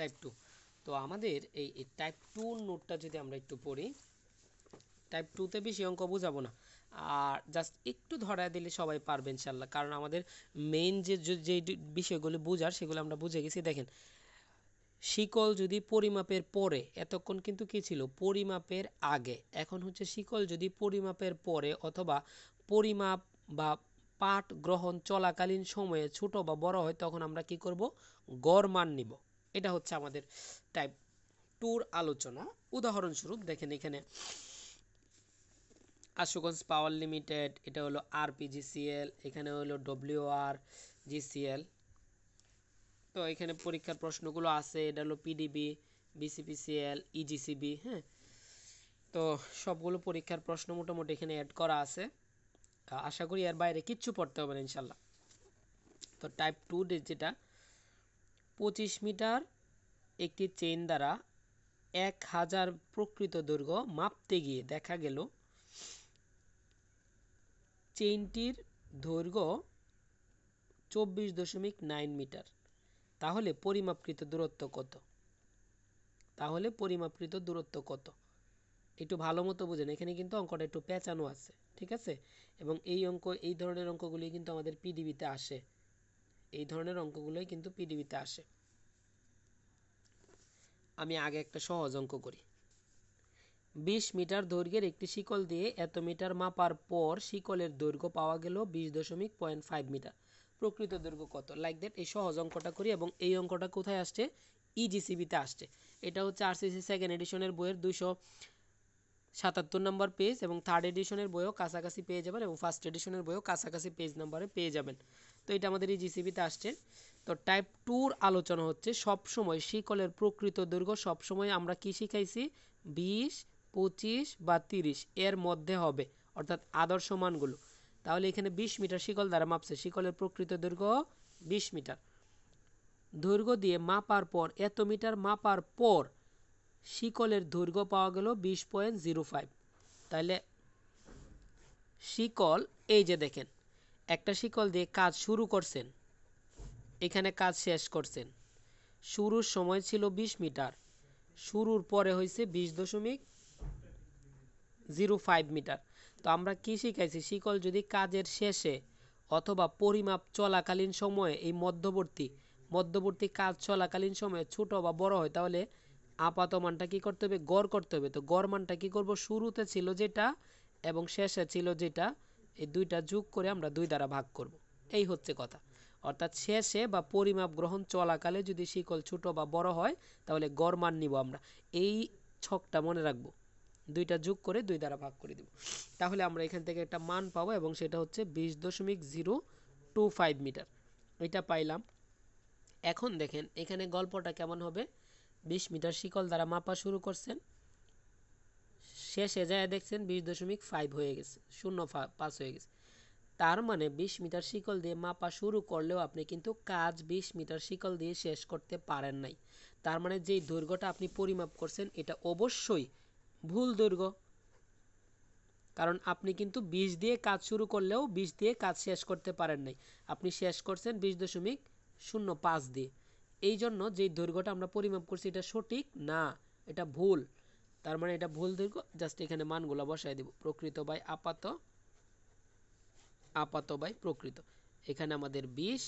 Type two তো আমাদের এই টাইপ টু নোটটা যদি আমরা একটু পড়ি টাইপ টুতে বেশি অঙ্ক বোঝাবো না। আর জাস্ট একটু ধরায় দিলে সবাই পারবে ইনশাল্লাহ। কারণ আমাদের মেইন যে যে বিষয়গুলো বোঝার, সেগুলো আমরা বুঝে গেছি। দেখেন, শিকল যদি পরিমাপের পরে, এতক্ষণ কিন্তু কি ছিল? পরিমাপের আগে। এখন হচ্ছে শিকল যদি পরিমাপের পরে অথবা পরিমাপ বা পাঠ গ্রহণ চলাকালীন সময়ে ছোট বা বড় হয়, তখন আমরা কি করব? গড় মান নিব। এটা হচ্ছে আমাদের টাইপ টুর আলোচনা। উদাহরণস্বরূপ দেখেন এখানে, আশুগঞ্জ পাওয়ার লিমিটেড, এটা হলো আরপিজিসিএল এখানে হলো ডব্লিউআর জিসিএল তো এখানে পরীক্ষার প্রশ্নগুলো আছে, এটা হলো পিডিবি বিসিপিসিএল ইজিসিবি হ্যাঁ। তো সবগুলো পরীক্ষার প্রশ্ন মোটামুটি এখানে অ্যাড করা আছে। আশা করি এর বাইরে কিচ্ছু পড়তে হবে না, ইনশাল্লাহ। তো টাইপ টু যেটা পঁচিশ মিটার একটি চেইন দ্বারা এক হাজার প্রকৃত দৈর্ঘ্য মাপতে গিয়ে দেখা গেল, চেইনটির দৈর্ঘ্য চব্বিশ দশমিক নাইন মিটার। তাহলে পরিমাপকৃত দূরত্ব কত? তাহলে পরিমাপকৃত দূরত্ব কত? একটু ভালো মতো বুঝেন, এখানে কিন্তু অঙ্কটা একটু পেঁচানো আছে, ঠিক আছে? এবং এই অঙ্ক, এই ধরনের অঙ্কগুলি কিন্তু আমাদের পিডিবিতে আসে। এই ধরনের অঙ্কগুলোই কিন্তু পিডিবিতে আসে। আমি আগে একটা সহজ অঙ্ক করি। বিশ মিটার দৈর্ঘ্যের একটি শিকল দিয়ে এত মিটার মাপার পর শিকলের দৈর্ঘ্য পাওয়া গেল বিশ দশমিক পয়েন্ট ফাইভ মিটার। প্রকৃত দৈর্ঘ্য কত? লাইক দ্যাট এই সহজ অঙ্কটা করি এবং এই অঙ্কটা কোথায় আসছে? ইজিসিবিতে আসছে। এটা হচ্ছে আরসিসি সেকেন্ড এডিশনের বইয়ের দুশো সাতাত্তর নম্বর পেজ এবং থার্ড এডিশনের বইও কাছাকাছি পেয়ে যাবেন এবং ফার্স্ট এডিশনের বইও কাছাকাছি পেজ নাম্বারে পেয়ে যাবেন। তো এটা আমাদের এই জিসিবিতে আসছে। তো টাইপ টুর আলোচনা হচ্ছে, সবসময় শিকলের প্রকৃত দৈর্ঘ্য, সবসময় আমরা কি শিখাইছি? বিশ, পঁচিশ বা তিরিশ, এর মধ্যে হবে, অর্থাৎ আদর্শ মানগুলো। তাহলে এখানে বিশ মিটার শিকল দ্বারা মাপছে, শিকলের প্রকৃত দৈর্ঘ্য বিশ মিটার। দৈর্ঘ্য দিয়ে মাপার পর, এত মিটার মাপার পর শিকলের দৈর্ঘ্য পাওয়া গেল বিশ পয়েন্ট জিরো ফাইভ। তাহলে শিকল, এই যে দেখেন একটা শিকল দিয়ে কাজ শুরু করছেন। এখানে কাজ শেষ করছেন। শুরুর সময় ছিল বিশ মিটার। শুরুর পরে হয়েছে বিশ দশমিক জিরো ফাইভ মিটার। তো আমরা কি শিখাইছি? শিকল যদি কাজের শেষে অথবা পরিমাপ চলাকালীন সময়ে এই মধ্যবর্তী মধ্যবর্তী কাজ চলাকালীন সময়ে ছোট বা বড় হয়, তাহলে আপাত মানটা কী করতে হবে? গড় করতে হবে। তো গড় মানটা কী করব? শুরুতে ছিল যেটা এবং শেষে ছিল যেটা এই দুইটা যোগ করে আমরা দুই দ্বারা ভাগ করব। এই হচ্ছে কথা। অর্থাৎ শেষে বা পরিমাপ গ্রহণ চলাকালে যদি শিকল ছোট বা বড় হয়, তাহলে গড় মান নিব আমরা। এই ছকটা মনে রাখব। দুইটা যোগ করে দুই দ্বারা ভাগ করে দেব। তাহলে আমরা এখান থেকে একটা মান পাবো এবং সেটা হচ্ছে বিশ দশমিক জিরো টু ফাইভ মিটার। এটা পাইলাম। এখন দেখেন, এখানে গল্পটা কেমন হবে? বিশ মিটার শিকল দ্বারা মাপা শুরু করছেন। শেষে যায় দেখছেন বিশ দশমিক ফাইভ হয়ে গেছে, শূন্য পাঁচ হয়ে গেছে। তার মানে বিশ মিটার শিকল দিয়ে মাপা শুরু করলেও আপনি কিন্তু কাজ বিশ মিটার শিকল দিয়ে শেষ করতে পারেন নাই। তার মানে যেই দৈর্ঘ্যটা আপনি পরিমাপ করছেন, এটা অবশ্যই ভুল দৈর্ঘ্য। কারণ আপনি কিন্তু বিশ দিয়ে কাজ শুরু করলেও বিশ দিয়ে কাজ শেষ করতে পারেন নাই। আপনি শেষ করছেন বিশ দশমিক শূন্য পাঁচ দিয়ে। এই জন্য যে দৈর্ঘ্যটা আমরা পরিমাপ করছি, এটা সঠিক না, এটা ভুল। তার মানে এটা ভুল দৈর্ঘ্য জাস্ট এখানে মানগুলো বসাই দেব। প্রকৃত বাই আপাত আপাত বাই প্রকৃত। এখানে আমাদের বিশ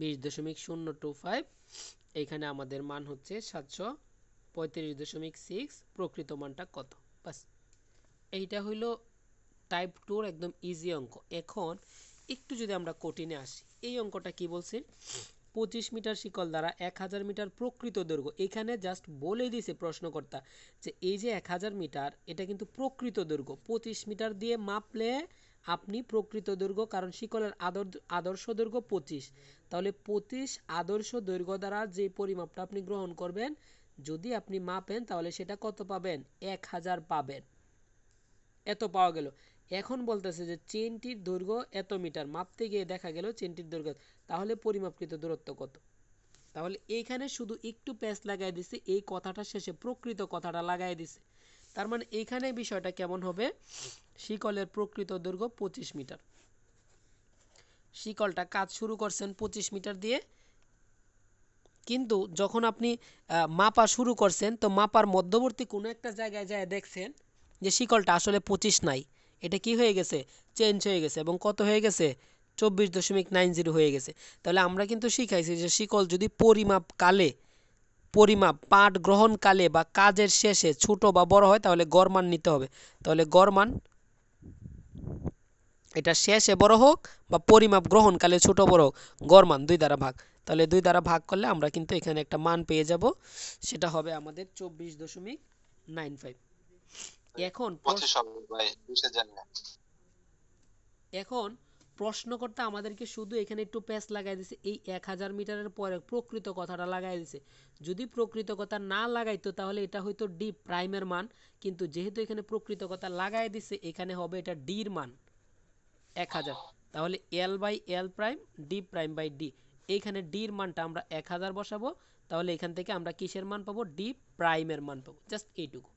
বিশ দশমিক শূন্য টু ফাইভ, এখানে আমাদের মান হচ্ছে সাতশো পঁয়ত্রিশ দশমিক সিক্স, প্রকৃত মানটা কত? বাস এইটা হইল টাইপ টুর একদম ইজি অঙ্ক। এখন একটু যদি আমরা কঠিনে আসি, এই অঙ্কটা কি বলছে? পঁচিশ মিটার শিকল দ্বারা এক হাজার মিটার প্রকৃত দৈর্ঘ্য। এখানে জাস্ট বলে দিছে প্রশ্নকর্তা যে এই যে এক হাজার মিটার, এটা কিন্তু প্রকৃত দৈর্ঘ্য। পঁচিশ মিটার দিয়ে মাপলে আপনি প্রকৃত দৈর্ঘ্য, কারণ শিকলের আদর আদর্শ দৈর্ঘ্য পঁচিশ। তাহলে পঁচিশ আদর্শ দৈর্ঘ্য দ্বারা যে পরিমাপটা আপনি গ্রহণ করবেন, যদি আপনি মাপেন, তাহলে সেটা কত পাবেন? এক হাজার পাবেন। এত পাওয়া গেল। এখন বলতেছে যে চেনটির দৈর্ঘ্য এত মিটার। মাপতে গিয়ে দেখা গেল চেনটির দৈর্ঘ্য, তাহলে পরিমাপকৃত দূরত্ব কত? তাহলে এইখানে শুধু একটু প্যাচ লাগাই দিছে, এই কথাটা শেষে প্রকৃত কথাটা লাগাই দিছে। তার মানে এইখানে বিষয়টা কেমন হবে? শিকলের প্রকৃত দৈর্ঘ্য পঁচিশ মিটার। শিকলটা কাজ শুরু করছেন পঁচিশ মিটার দিয়ে। কিন্তু যখন আপনি মাপা শুরু করছেন, তো মাপার মধ্যবর্তী কোনো একটা জায়গায় যায় দেখছেন যে শিকলটা আসলে পঁচিশ নাই। এটা কি হয়ে গেছে? চেঞ্জ হয়ে গেছে এবং কত হয়ে গেছে? চব্বিশ দশমিক নাইন জিরো হয়ে গেছে। তাহলে আমরা কিন্তু শিখাইছি যে শিকল যদি পরিমাপ কালে, পরিমাপ, পাঠ গ্রহণকালে বা কাজের শেষে ছোট বা বড় হয়, তাহলে গড় মান নিতে হবে। তাহলে গড় মান এটা শেষে বড় হোক বা পরিমাপ গ্রহণকালে ছোট বড় হোক, গড় মান দুই দ্বারা ভাগ। তাহলে দুই দ্বারা ভাগ করলে আমরা কিন্তু এখানে একটা মান পেয়ে যাব। সেটা হবে আমাদের চব্বিশ দশমিক নাইন ফাইভ। এখন প্রশ্ন- এখন প্রশ্নকর্তা আমাদেরকে শুধু এখানে একটু প্যাচ লাগাই দিছে এই এক হাজার মিটারের পরে প্রকৃত কথাটা লাগাই দিছে। যদি প্রকৃত কথা না লাগাইতো তাহলে এটা হয়তো ডি প্রাইমের মান কিন্তু যেহেতু এখানে প্রকৃত কথা লাগাই দিছে এখানে হবে এটা ডির মান এক হাজার। তাহলে L by L prime D prime by D এইখানে ডির মানটা আমরা এক হাজার বসাবো তাহলে এখান থেকে আমরা কিসের মান পাবো? ডি প্রাইমের মান পাবো। জাস্ট এইটুকু।